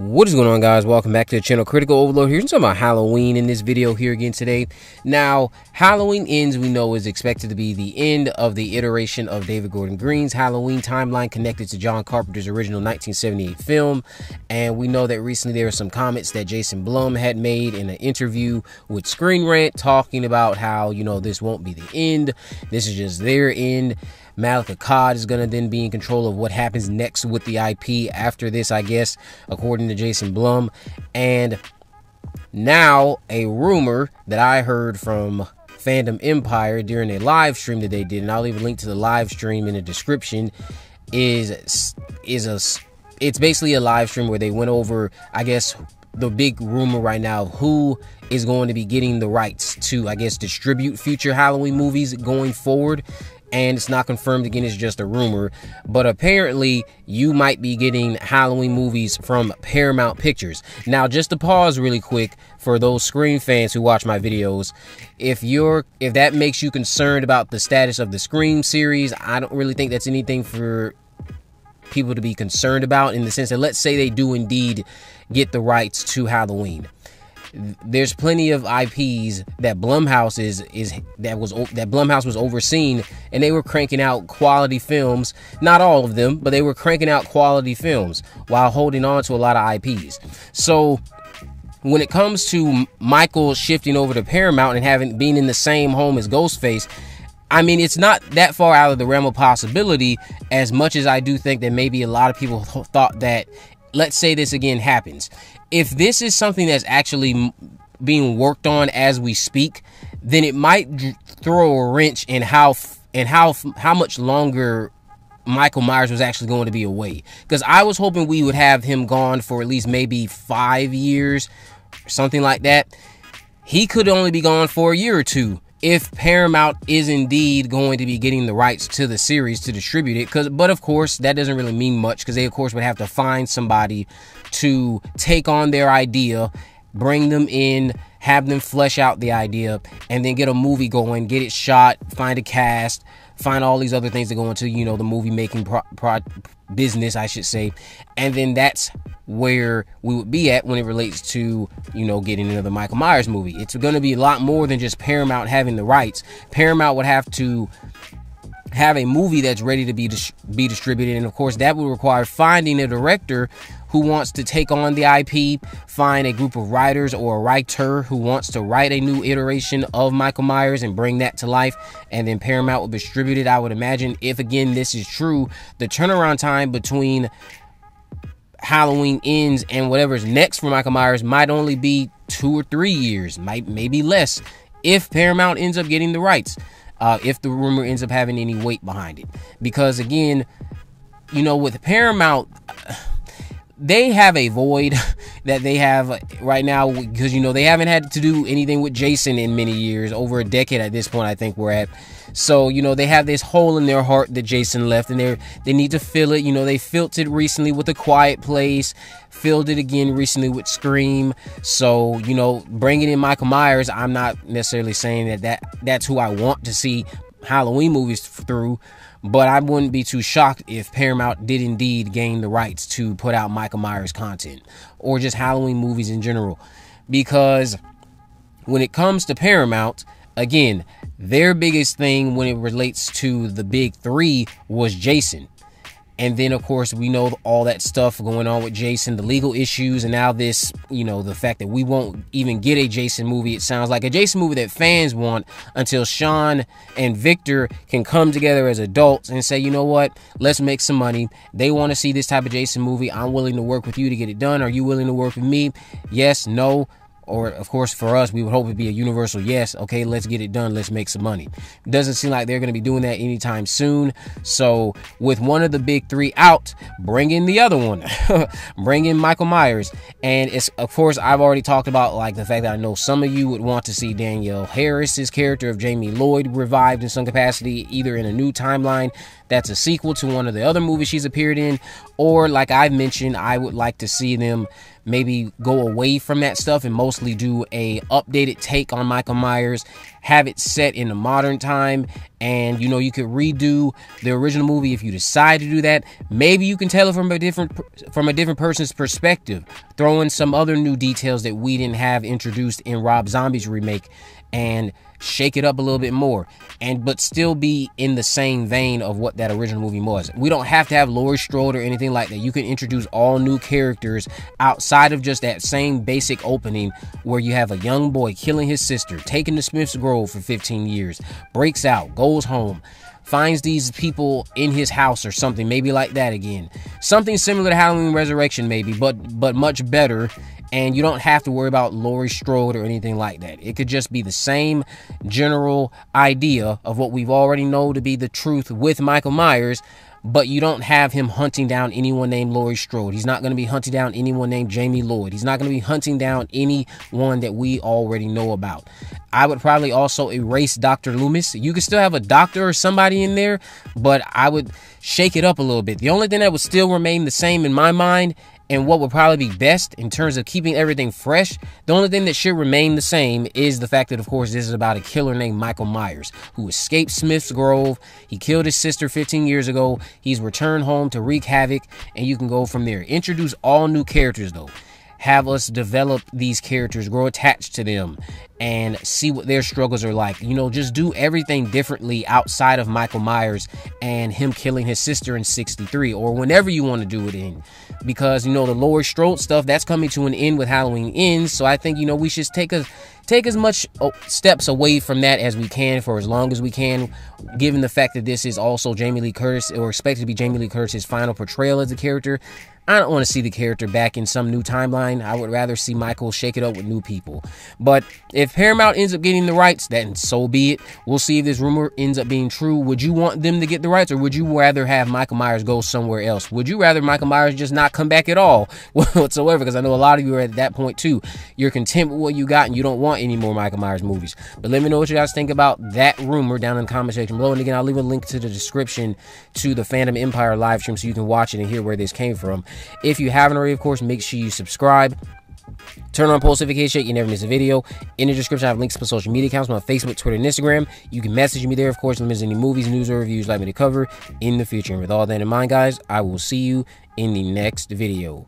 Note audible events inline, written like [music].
What is going on guys? Welcome back to the channel Critical Overlord here. talking about Halloween in this video here again today. Now, Halloween Ends we know is expected to be the end of the iteration of David Gordon Green's Halloween timeline connected to John Carpenter's original 1978 film. And we know that recently there were some comments that Jason Blum had made in an interview with Screen Rant talking about how, you know, this won't be the end. This is just their end. Malek Akkad is going to then be in control of what happens next with the IP after this, I guess, according to Jason Blum. And now, a rumor that I heard from Fandom Empire during a live stream that they did, and I'll leave a link to the live stream in the description, is is a it's basically a live stream where they went over, I guess, the big rumor right now who is going to be getting the rights to, I guess, distribute future Halloween movies going forward and it's not confirmed again it's just a rumor. But apparently you might be getting halloween movies from paramount pictures. Now just to pause really quick for those scream fans who watch my videos if you're if that makes you concerned about the status of the scream series i don't really think that's anything for people to be concerned about in the sense that let's say they do indeed get the rights to halloween there's plenty of IPs that Blumhouse is is that was that Blumhouse was overseeing, and they were cranking out quality films. Not all of them, but they were cranking out quality films while holding on to a lot of IPs. So when it comes to Michael shifting over to Paramount and having being in the same home as Ghostface, I mean, it's not that far out of the realm of possibility. As much as I do think that maybe a lot of people thought that let's say this again happens. If this is something that's actually being worked on as we speak, then it might throw a wrench in how and how how much longer Michael Myers was actually going to be away. Because I was hoping we would have him gone for at least maybe five years, something like that. He could only be gone for a year or two if Paramount is indeed going to be getting the rights to the series to distribute it. Because, but of course, that doesn't really mean much because they, of course, would have to find somebody to take on their idea, bring them in, have them flesh out the idea, and then get a movie going, get it shot, find a cast, find all these other things that go into you know the movie making pro, pro, business, I should say, and then that's where we would be at when it relates to you know getting another Michael Myers movie. It's going to be a lot more than just Paramount having the rights. Paramount would have to have a movie that's ready to be dis- be distributed and of course that would require finding a director who wants to take on the IP, find a group of writers or a writer who wants to write a new iteration of Michael Myers and bring that to life, and then Paramount will distribute it. I would imagine, if again this is true, the turnaround time between Halloween ends and whatever's next for Michael Myers might only be two or three years, might maybe less, if Paramount ends up getting the rights. Uh, if the rumor ends up having any weight behind it, because again, you know, with Paramount they have a void [laughs] that they have right now because you know they haven't had to do anything with Jason in many years, over a decade at this point. I think we're at. So you know they have this hole in their heart that Jason left, and they they need to fill it. You know they filled it recently with a Quiet Place, filled it again recently with Scream. So you know bringing in Michael Myers, I'm not necessarily saying that that that's who I want to see Halloween movies through but I wouldn't be too shocked if Paramount did indeed gain the rights to put out Michael Myers content or just Halloween movies in general. Because when it comes to Paramount, again, their biggest thing when it relates to the big three was Jason. And then, of course, we know all that stuff going on with Jason, the legal issues, and now this, you know, the fact that we won't even get a Jason movie. It sounds like a Jason movie that fans want until Sean and Victor can come together as adults and say, you know what, let's make some money. They want to see this type of Jason movie. I'm willing to work with you to get it done. Are you willing to work with me? Yes, no or of course for us we would hope it'd be a universal yes. Okay let's get it done. Let's make some money. Doesn't seem like they're going to be doing that anytime soon. So with one of the big three out bring in the other one. [laughs] Bring in michael myers. And it's of course i've already talked about like the fact that i know some of you would want to see danielle harris's character of jamie lloyd revived in some capacity either in a new timeline that's a sequel to one of the other movies she's appeared in or like I've mentioned i would like to see them maybe go away from that stuff and mostly do a updated take on Michael Myers, have it set in a modern time and you know you could redo the original movie if you decide to do that. Maybe you can tell it from a different from a different person's perspective. Throw in some other new details that we didn't have introduced in rob zombie's remake and shake it up a little bit more and but still be in the same vein of what that original movie was. We don't have to have Laurie Strode or anything like that. You can introduce all new characters outside of just that same basic opening where you have a young boy killing his sister taking to Smith's Grove for 15 years breaks out goes home finds these people in his house or something maybe like that again something similar to halloween resurrection maybe but but much better and you don't have to worry about Laurie Strode or anything like that. It could just be the same general idea of what we've already know to be the truth with Michael Myers, but you don't have him hunting down anyone named Laurie Strode. He's not going to be hunting down anyone named Jamie Lloyd. He's not going to be hunting down anyone that we already know about. I would probably also erase Dr. Loomis. You could still have a doctor or somebody in there, but I would shake it up a little bit. The only thing that would still remain the same in my mind and what would probably be best in terms of keeping everything fresh, the only thing that should remain the same is the fact that, of course, this is about a killer named Michael Myers who escaped Smith's Grove. He killed his sister 15 years ago. He's returned home to wreak havoc, and you can go from there. Introduce all new characters, though have us develop these characters, grow attached to them, and see what their struggles are like. You know, just do everything differently outside of Michael Myers and him killing his sister in 63 or whenever you want to do it in. Because, you know, the Laurie Strode stuff, that's coming to an end with Halloween Ends. So I think, you know, we should take a take as much oh, steps away from that as we can for as long as we can, given the fact that this is also Jamie Lee Curtis or expected to be Jamie Lee Curtis's final portrayal as a character. I don't want to see the character back in some new timeline. I would rather see Michael shake it up with new people. But if Paramount ends up getting the rights, then so be it. We'll see if this rumor ends up being true. Would you want them to get the rights, or would you rather have Michael Myers go somewhere else? Would you rather Michael Myers just not come back at all [laughs] whatsoever? Because I know a lot of you are at that point too. You're content with what you got and you don't want any more Michael Myers movies. But let me know what you guys think about that rumor down in the comment section below. And again, I'll leave a link to the description to the Fandom Empire live stream so you can watch it and hear where this came from. If you haven't already, of course, make sure you subscribe. Turn on post notification, you never miss a video. In the description, I have links to my social media accounts, my Facebook, Twitter, and Instagram. You can message me there, of course, if there's any movies, news, or reviews you'd like me to cover in the future. And with all that in mind, guys, I will see you in the next video.